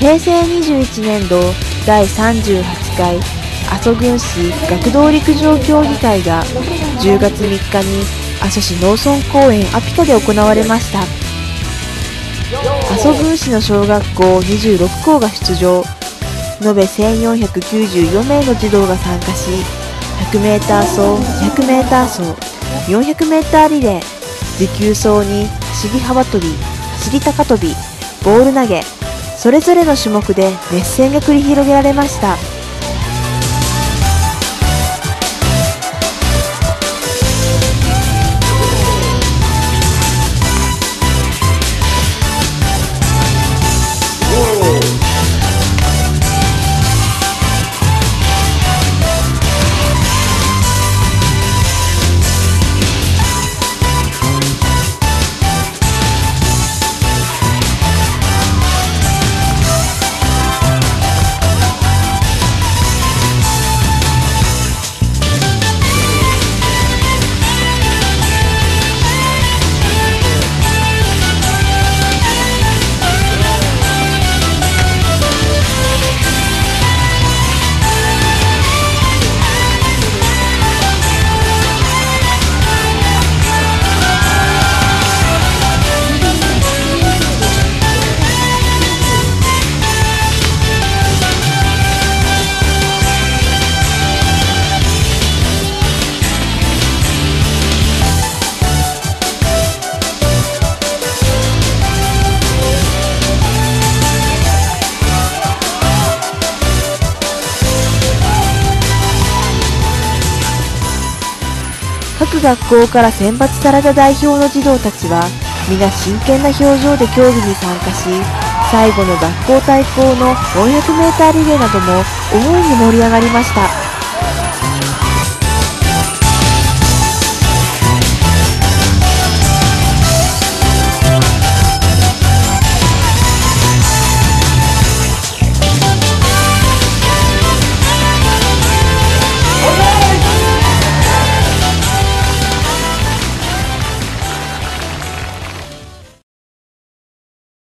平成21年度第38回阿蘇郡市学童陸上競技会が10月3日に阿蘇市農村公園アピタで行われました。阿蘇郡市の小学校26校が出場。延べ1494名の児童が参加し 100m 走 200m 走 400m リレー持久走に走り幅跳び走り高跳びボール投げそれぞれの種目で熱戦が繰り広げられました。各学校から選抜された代表の児童たちは皆真剣な表情で競技に参加し最後の学校対抗の 400m リレーなども大いに盛り上がりました。